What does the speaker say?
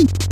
you